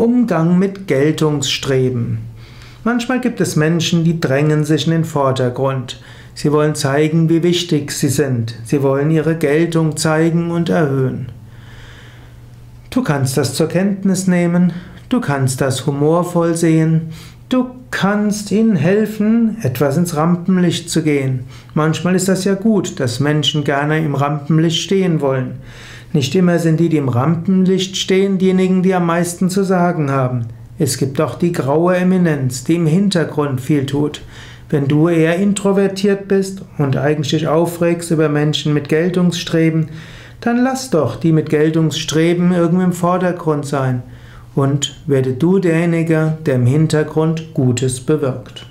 Umgang mit Geltungsstreben. Manchmal gibt es Menschen, die drängen sich in den Vordergrund. Sie wollen zeigen, wie wichtig sie sind. Sie wollen ihre Geltung zeigen und erhöhen. Du kannst das zur Kenntnis nehmen, du kannst das humorvoll sehen, du kannst ihnen helfen, etwas ins Rampenlicht zu gehen. Manchmal ist das ja gut, dass Menschen gerne im Rampenlicht stehen wollen. Nicht immer sind die, die im Rampenlicht stehen, diejenigen, die am meisten zu sagen haben. Es gibt auch die graue Eminenz, die im Hintergrund viel tut. Wenn du eher introvertiert bist und eigentlich aufregst über Menschen mit Geltungsstreben, dann lass doch die mit Geltungsstreben irgendwie im Vordergrund sein und werde du derjenige, der im Hintergrund Gutes bewirkt.